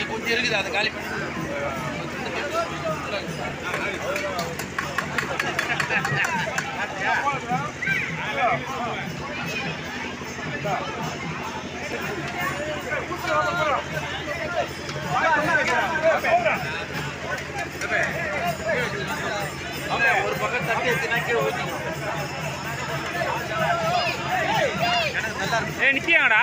இனி கொஞ்சம் இருக்குது அதை காலி பண்ணி ஒரு பக்கம் தட்டி எடுத்துனா கீழே ஊற்றிக்கணும் நல்லா இருக்கு ஏ நித்தியாங்கடா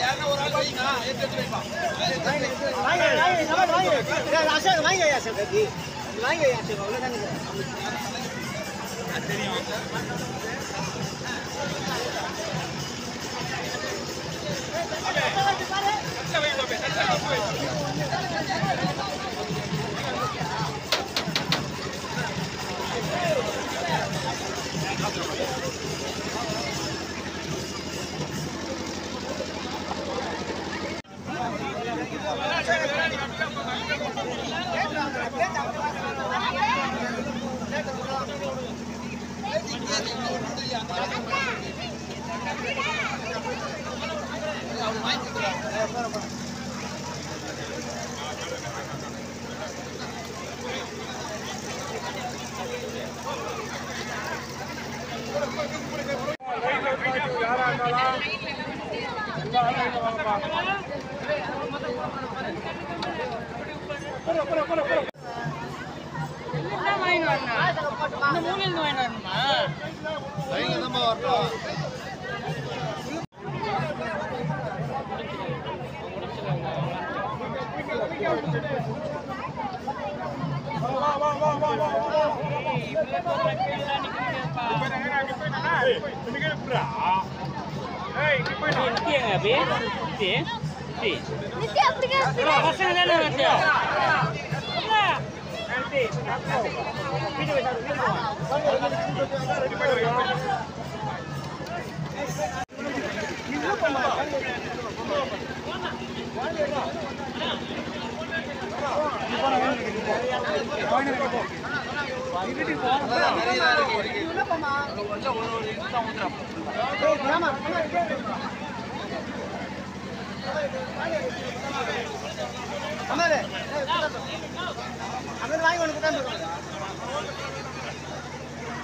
யாருன்னா ஒரு Ini kan berapa? Hei, ini kan berapa? Ini kan berapa? NITI NITI Nithya அப்படிங்க அப்படிங்க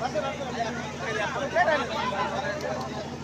பசங்க தானே நித்தியா அதான் நிறைய தான் இருக்கு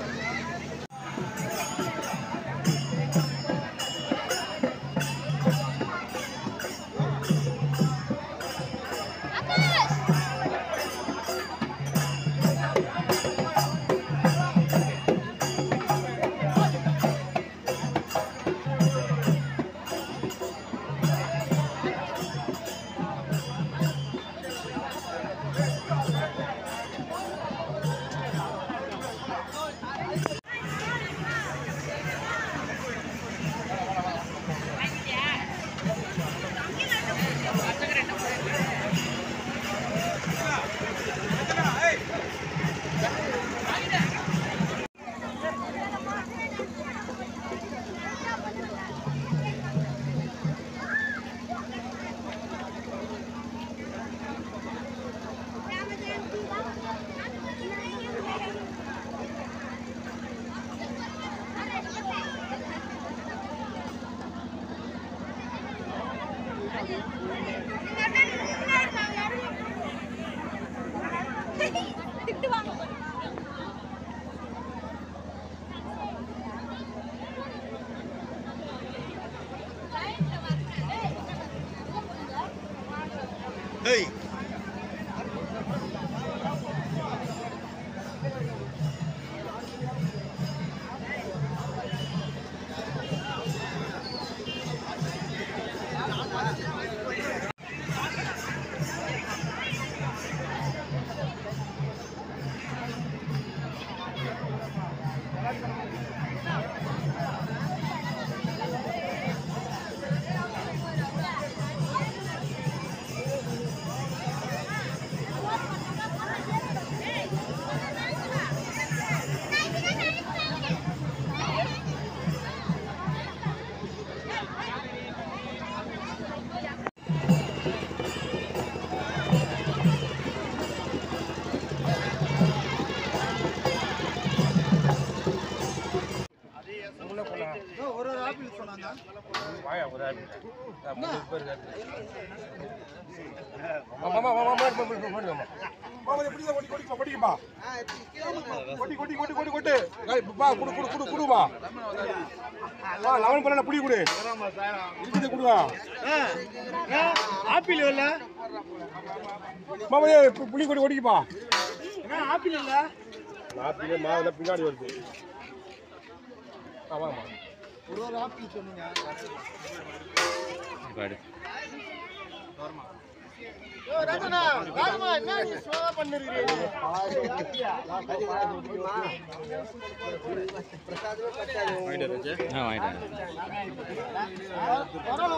இருக்கு புடி குடு இருக்குது குடுவா ஆப்பிள் இல்ல? மாமா புளி கொடி கொட்டிப்பா ஆப்பிள் இல்ல நாப்பிலே மாவுல பின்னாடி வருது. ஆ வாமா ஒரு ஒரு ஆப்பிள் சொன்னீங்க.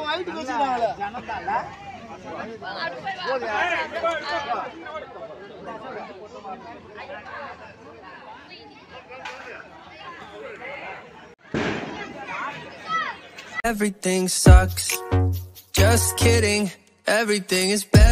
வாங்கிட்டு Everything sucks. Just kidding. Everything is better.